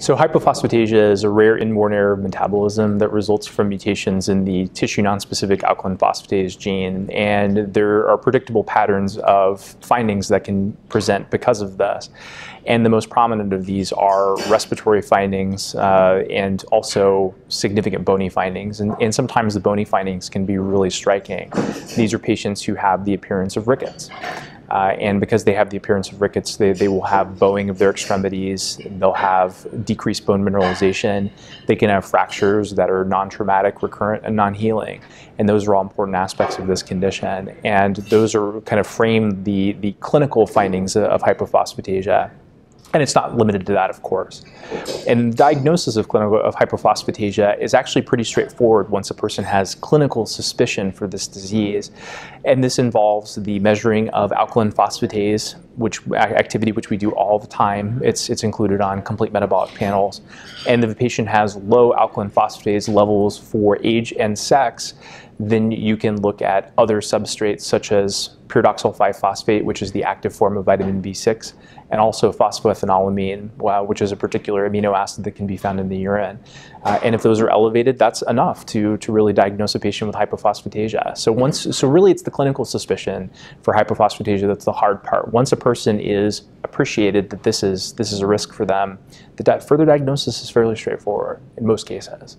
So hypophosphatasia is a rare inborn error of metabolism that results from mutations in the tissue nonspecific alkaline phosphatase gene, and there are predictable patterns of findings that can present because of this. And the most prominent of these are respiratory findings uh, and also significant bony findings. And, and sometimes the bony findings can be really striking. These are patients who have the appearance of rickets. Uh, and because they have the appearance of rickets, they, they will have bowing of their extremities, they'll have decreased bone mineralization, they can have fractures that are non traumatic, recurrent, and non healing. And those are all important aspects of this condition. And those are kind of frame the, the clinical findings of hypophosphatasia. And it's not limited to that, of course. And diagnosis of clinical of hypophosphatasia is actually pretty straightforward once a person has clinical suspicion for this disease. And this involves the measuring of alkaline phosphatase, which activity which we do all the time. It's, it's included on complete metabolic panels. And if a patient has low alkaline phosphatase levels for age and sex, then you can look at other substrates such as pyridoxal 5-phosphate, which is the active form of vitamin B6, and also phosphoethanolamine, which is a particular amino acid that can be found in the urine. Uh, and if those are elevated, that's enough to, to really diagnose a patient with hypophosphatasia. So once, so really it's the clinical suspicion for hypophosphatasia that's the hard part. Once a person is appreciated that this is, this is a risk for them, the di further diagnosis is fairly straightforward in most cases.